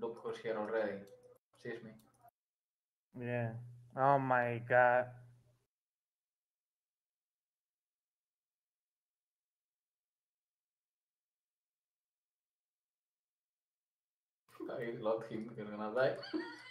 Look who's here already. Sees me. Yeah. Oh my god. I love him, you're gonna die.